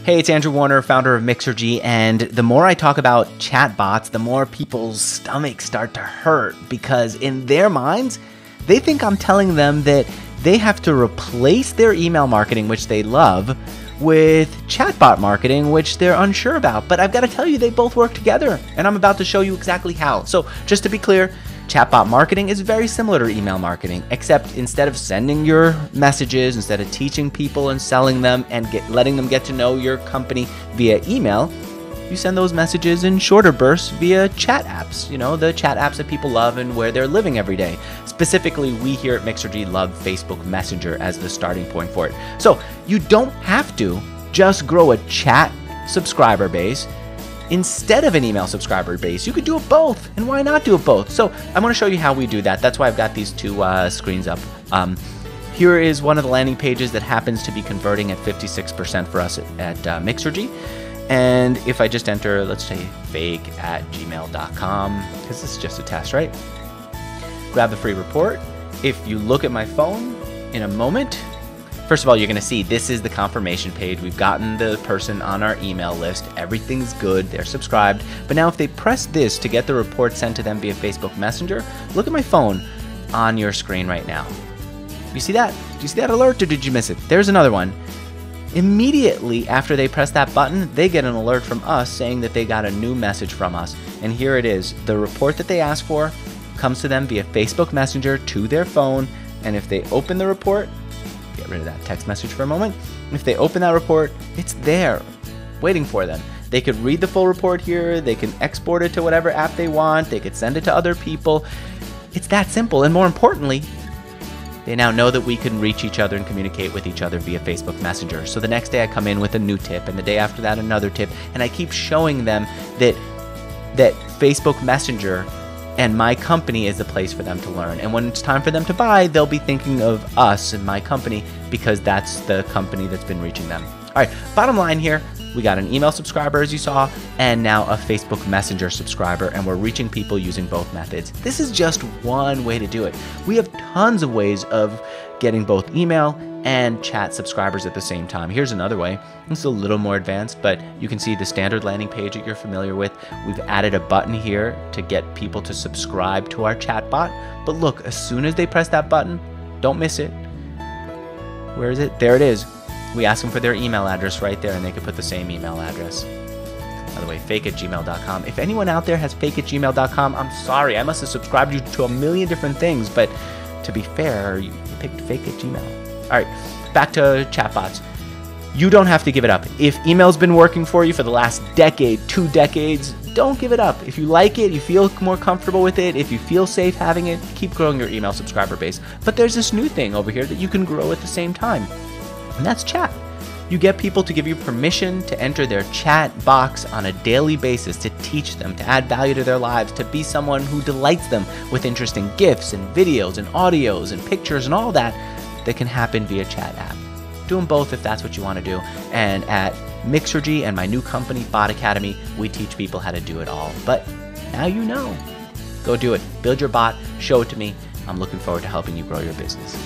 Hey, it's Andrew Warner, founder of Mixergy, and the more I talk about chatbots, the more people's stomachs start to hurt because in their minds, they think I'm telling them that they have to replace their email marketing, which they love, with chatbot marketing, which they're unsure about. But I've got to tell you, they both work together, and I'm about to show you exactly how. So, just to be clear, Chatbot marketing is very similar to email marketing, except instead of sending your messages, instead of teaching people and selling them and get, letting them get to know your company via email, you send those messages in shorter bursts via chat apps, you know, the chat apps that people love and where they're living every day. Specifically, we here at Mixergy love Facebook Messenger as the starting point for it. So you don't have to just grow a chat subscriber base instead of an email subscriber base. You could do it both, and why not do it both? So I'm going to show you how we do that. That's why I've got these two uh, screens up. Um, here is one of the landing pages that happens to be converting at 56% for us at, at uh, Mixergy. And if I just enter, let's say fake at gmail.com, because this is just a test, right? Grab the free report. If you look at my phone in a moment, First of all, you're going to see this is the confirmation page. We've gotten the person on our email list. Everything's good. They're subscribed. But now if they press this to get the report sent to them via Facebook Messenger, look at my phone on your screen right now. You see that? Do you see that alert or did you miss it? There's another one. Immediately after they press that button, they get an alert from us saying that they got a new message from us. And here it is. The report that they asked for comes to them via Facebook Messenger to their phone. And if they open the report, get rid of that text message for a moment. If they open that report, it's there, waiting for them. They could read the full report here, they can export it to whatever app they want, they could send it to other people. It's that simple. And more importantly, they now know that we can reach each other and communicate with each other via Facebook Messenger. So the next day I come in with a new tip, and the day after that another tip, and I keep showing them that that Facebook Messenger and my company is the place for them to learn. And when it's time for them to buy, they'll be thinking of us and my company because that's the company that's been reaching them. All right, bottom line here we got an email subscriber, as you saw, and now a Facebook Messenger subscriber, and we're reaching people using both methods. This is just one way to do it. We have tons of ways of getting both email and chat subscribers at the same time. Here's another way. It's a little more advanced, but you can see the standard landing page that you're familiar with. We've added a button here to get people to subscribe to our chat bot. But look, as soon as they press that button, don't miss it. Where is it? There it is. We ask them for their email address right there, and they can put the same email address. By the way, fake at gmail.com. If anyone out there has fake at gmail.com, I'm sorry. I must have subscribed you to a million different things, but to be fair, you picked fake at Gmail. All right, back to chatbots. You don't have to give it up. If email's been working for you for the last decade, two decades, don't give it up. If you like it, you feel more comfortable with it, if you feel safe having it, keep growing your email subscriber base. But there's this new thing over here that you can grow at the same time, and that's chat. You get people to give you permission to enter their chat box on a daily basis to teach them, to add value to their lives, to be someone who delights them with interesting gifts and videos and audios and pictures and all that that can happen via chat app. Do them both if that's what you want to do. And at Mixergy and my new company, Bot Academy, we teach people how to do it all. But now you know. Go do it. Build your bot, show it to me. I'm looking forward to helping you grow your business.